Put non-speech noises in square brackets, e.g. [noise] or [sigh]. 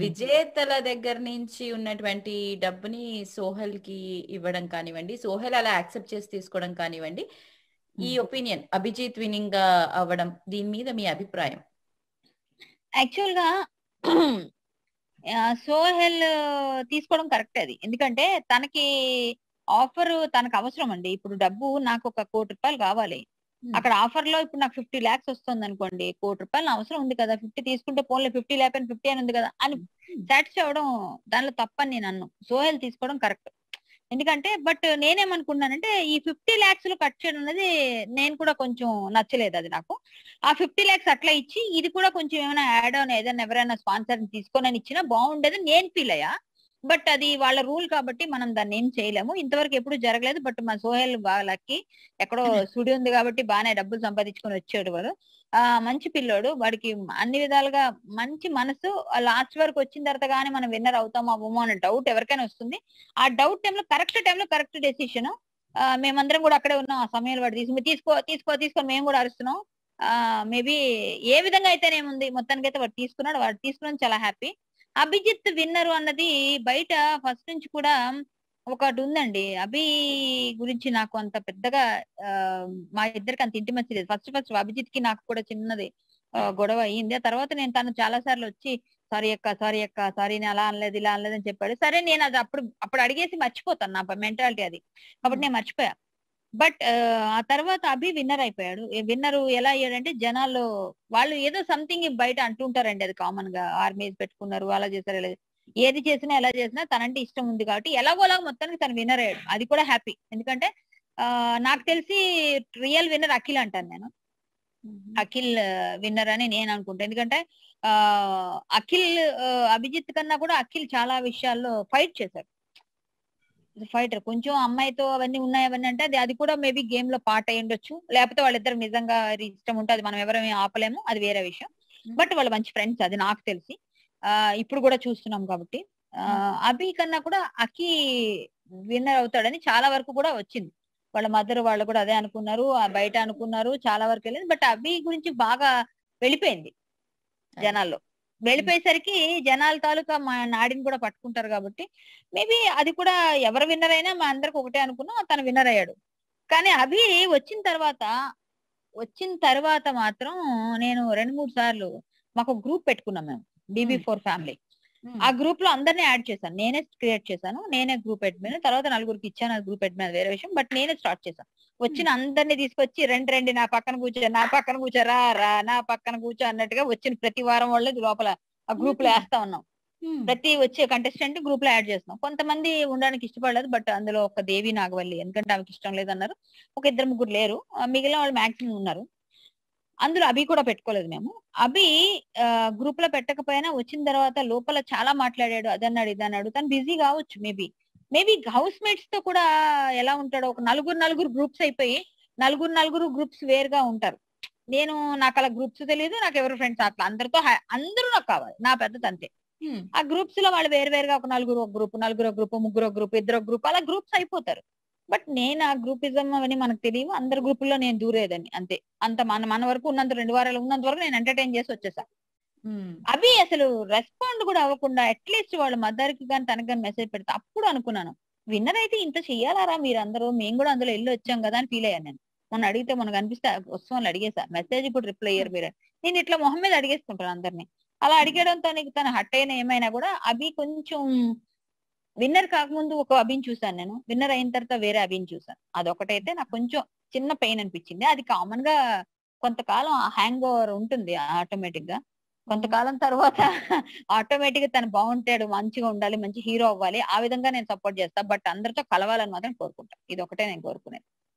విజేతల దగ్గర నుంచి ఉన్నటువంటి డబ్బుని సోహెల్కి ఇవ్వడం కానివ్వండి సోహెల్ అలా యాక్సెప్ట్ చేసి తీసుకోవడం కానివ్వండి ఈ ఒపీనియన్ అభిజిత్ వినింగ్గా అవ్వడం దీని మీద మీ అభిప్రాయం? యాక్చువల్గా సోహెల్ తీసుకోవడం కరెక్ట్ అది. ఎందుకంటే తనకి ఆఫర్ తనకు అవసరం అండి. ఇప్పుడు డబ్బు నాకు ఒక కోటి రూపాయలు కావాలి. అక్కడ ఆఫర్లో ఇప్పుడు నాకు ఫిఫ్టీ లాక్స్ వస్తుంది అనుకోండి కోటి రూపాయలు అవసరం ఉంది కదా ఫిఫ్టీ తీసుకుంటే పోన్లే ఫిఫ్టీ ల్యాక్ అని ఫిఫ్టీ అని ఉంది కదా అని సాటిస్ఫై అవ్వడం దానిలో తప్పని నేను అన్ను. సోహెల్ తీసుకోవడం కరెక్ట్. ఎందుకంటే బట్ నేనేమనుకున్నానంటే ఈ ఫిఫ్టీ లాక్స్లో కట్ చేయడం అనేది నేను కూడా కొంచెం నచ్చలేదు అది నాకు. ఆ ఫిఫ్టీ లాక్స్ అట్లా ఇచ్చి ఇది కూడా కొంచెం ఏమైనా యాడ్ ఆన్ ఏదైనా ఎవరైనా స్పాన్సర్ తీసుకొని ఇచ్చినా బాగుండేది నేను ఫీల్ అయ్యా. బట్ అది వాళ్ళ రూల్ కాబట్టి మనం దాన్ని ఏం చేయలేము. ఇంతవరకు ఎప్పుడు జరగలేదు. బట్ మా సోహెల్ బాగా లక్కి ఎక్కడో స్టూడియో ఉంది కాబట్టి బాగానే డబ్బులు సంపాదించుకొని వచ్చాడు వాడు. ఆ మంచి పిల్లోడు. వాడికి అన్ని విధాలుగా మంచి మనసు. లాస్ట్ వరకు వచ్చిన తర్వాత కానీ మనం విన్నర్ అవుతామో అవ్వమో అనే డౌట్ ఎవరికైనా వస్తుంది. ఆ డౌట్ టైంలో కరెక్ట్ టైంలో కరెక్ట్ డెసిషన్. మేమందరం కూడా అక్కడే ఉన్నాం. ఆ సమయంలో వాడు తీసుకుని తీసుకో తీసుకో తీసుకొని మేము కూడా అరుస్తున్నాం. ఆ మేబీ ఏ విధంగా అయితేనేముంది. మొత్తానికి అయితే వాడు తీసుకున్నాడు. వాడు తీసుకున్నాడు. చాలా హ్యాపీ. అభిజిత్ విన్నర్ అన్నది బయట ఫస్ట్ నుంచి కూడా ఒకటి ఉందండి. అభి గురించి నాకు అంత పెద్దగా ఆ, మా ఇద్దరికి అంత ఇంటిమచ్చి లేదు. ఫస్ట్ ఫస్ట్ అభిజిత్కి నాకు కూడా చిన్నది గొడవ అయ్యింది. ఆ తర్వాత నేను తను చాలా సార్లు వచ్చి సారీ అక్క సారీ అక్క సారీ నేను అలా అనలేదు ఇలా అనలేదు అని చెప్పాడు. సరే నేను అది అప్పుడు అప్పుడు అడిగేసి మర్చిపోతాను. నా మెంటాలిటీ అది. కాబట్టి నేను మర్చిపోయా. బట్ ఆ తర్వాత అభి విన్నర్ అయిపోయాడు. విన్నర్ ఎలా అయ్యాడంటే జనాల్లో వాళ్ళు ఏదో సంథింగ్ బయట అంటుంటారండి అది కామన్గా ఆర్మీస్ పెట్టుకున్నారు అలా చేశారు ఇలా చేశారు. ఏది చేసినా ఎలా చేసినా తనంటే ఇష్టం ఉంది కాబట్టి ఎలాగోలాగా మొత్తానికి తను విన్నర్ అయ్యాడు. అది కూడా హ్యాపీ. ఎందుకంటే ఆ నాకు తెలిసి రియల్ విన్నర్ అఖిల్ అంటాను నేను. అఖిల్ విన్నర్ అని నేను అనుకుంటా. ఎందుకంటే ఆ అఖిల్ అభిజిత్ కన్నా కూడా అఖిల్ చాలా విషయాల్లో ఫైట్ చేశారు ఫైటర్. కొంచెం అమ్మాయితో అవన్నీ ఉన్నాయి అవన్నీ అంటే అది అది కూడా మేబీ గేమ్లో పార్ట్ అయి ఉండొచ్చు. లేకపోతే వాళ్ళిద్దరు నిజంగా ఇష్టం ఉంటే అది మనం ఎవరేమీ ఆపలేము. అది వేరే విషయం. బట్ వాళ్ళు మంచి ఫ్రెండ్స్ అది నాకు తెలిసి. ఆ ఇప్పుడు కూడా చూస్తున్నాం కాబట్టి. అభి కన్నా కూడా అకి విన్నర్ అవుతాడని చాలా వరకు కూడా వచ్చింది. వాళ్ళ మదర్ వాళ్ళు కూడా అదే అనుకున్నారు. బయట అనుకున్నారు. చాలా వరకు వెళ్ళింది. బట్ అభి గురించి బాగా వెళ్ళిపోయింది జనాల్లో. వెళ్ళిపోయేసరికి జనాల తాలూకా మా నాడిని కూడా పట్టుకుంటారు కాబట్టి మేబీ అది కూడా ఎవరు విన్నర్ అయినా మా అందరికి ఒకటే అనుకున్నాం తను విన్నర్ అయ్యాడు. కానీ అభి వచ్చిన తర్వాత వచ్చిన తర్వాత మాత్రం నేను రెండు మూడు సార్లు మాకు గ్రూప్ పెట్టుకున్నాం మేము బీబీ ఫోర్ ఫ్యామిలీ. ఆ గ్రూప్లో అందరినీ యాడ్ చేశాను. నేనే క్రియేట్ చేశాను నేనే గ్రూప్ అడ్మిన్ తర్వాత నలుగురికి ఇచ్చాను గ్రూప్ అడ్మిన్ వేరే విషయం బట్ నేనే స్టార్ట్ చేశాను. వచ్చిన అందరినీ తీసుకొచ్చి రెండు రెండు నా పక్కన కూర్చో నా పక్కన కూర్చో రా రా నా పక్కన కూర్చో అన్నట్టుగా వచ్చిన ప్రతి వారం వాళ్ళు లోపల ఆ గ్రూప్లో వేస్తా ఉన్నాం. ప్రతి వచ్చే కంటెస్టెంట్ గ్రూప్లో యాడ్ చేస్తున్నాం. కొంతమంది ఉండడానికి ఇష్టపడలేదు బట్ అందులో ఒక దేవి నాగవల్లి ఎందుకంటే ఆమెకి ఇష్టం లేదన్నారు. ఒక ఇద్దరు ముగ్గురు లేరు. మిగిలిన వాళ్ళు మాక్సిమం ఉన్నారు. అందులో అభి కూడా పెట్టుకోలేదు మేము. అభి గ్రూప్లో పెట్టకపోయినా వచ్చిన తర్వాత లోపల చాలా మాట్లాడాడు అదన్నాడు ఇదన్నాడు. తను బిజీ కావచ్చు మేబీ మేబీ హౌస్ మేట్స్తో కూడా ఎలా ఉంటాడో ఒక నలుగురు నలుగురు గ్రూప్స్ అయిపోయి నలుగురు నలుగురు గ్రూప్స్ వేరుగా ఉంటారు. నేను నాకు అలా గ్రూప్స్ తెలియదు నాకు ఎవరు ఫ్రెండ్స్ అట్లా. అందరితో అందరూ నాకు కావాలి. నా పెద్దది అంతే. ఆ గ్రూప్స్లో వాళ్ళు వేరు వేరుగా ఒక నలుగురు ఒక గ్రూప్ నలుగురు గ్రూప్ ముగ్గురు గ్రూప్ ఇద్దరు గ్రూప్ అలా గ్రూప్స్ అయిపోతారు. బట్ నేను ఆ గ్రూపిజం అవన్నీ మనకు తెలియవు. అందరి గ్రూపుల్లో నేను దూరేదాన్ని అంతే. అంత మన మన వరకు ఉన్నంత రెండు వారాలు ఉన్నంత వరకు నేను ఎంటర్టైన్ చేసి వచ్చేసా. అవి అసలు రెస్పాండ్ కూడా అవ్వకుండా అట్లీస్ట్ వాళ్ళ మదర్కి కానీ తనకి కానీ మెసేజ్ పెడితే అప్పుడు అనుకున్నాను. విన్నర్ అయితే ఇంత చెయ్యాలారా మీరు అందరూ మేము కూడా అందులో వెళ్ళి వచ్చాం కదా అని ఫీల్ అయ్యాను నేను. మొన్న అడిగితే మనకు అనిపిస్తే వస్తామని అడిగేసా. మెసేజ్ ఇప్పుడు రిప్లై అయ్యారు మీరు నేను ఇట్లా మొహం మీద అడిగేసుకుంటాను అందరినీ. అలా అడిగడంతో నీకు తను హట్ అయిన ఏమైనా కూడా అవి కొంచెం విన్నర్ కాకముందు ఒక అభిని చూసాను నేను. విన్నర్ అయిన తర్వాత వేరే అభిని చూసాను అదొకటైతే నాకు కొంచెం చిన్న పెయిన్ అనిపించింది. అది కామన్గా కొంతకాలం హ్యాంగ్ ఓవర్ ఉంటుంది ఆటోమేటిక్గా. కొంతకాలం తర్వాత [laughs] ఆటోమేటిక్గా తను బాగుంటాడు మంచిగా ఉండాలి మంచి హీరో అవ్వాలి. ఆ విధంగా నేను సపోర్ట్ చేస్తా. బట్ అందరితో కలవాలని మాత్రం కోరుకుంటా. ఇది ఒకటే నేను కోరుకునేది.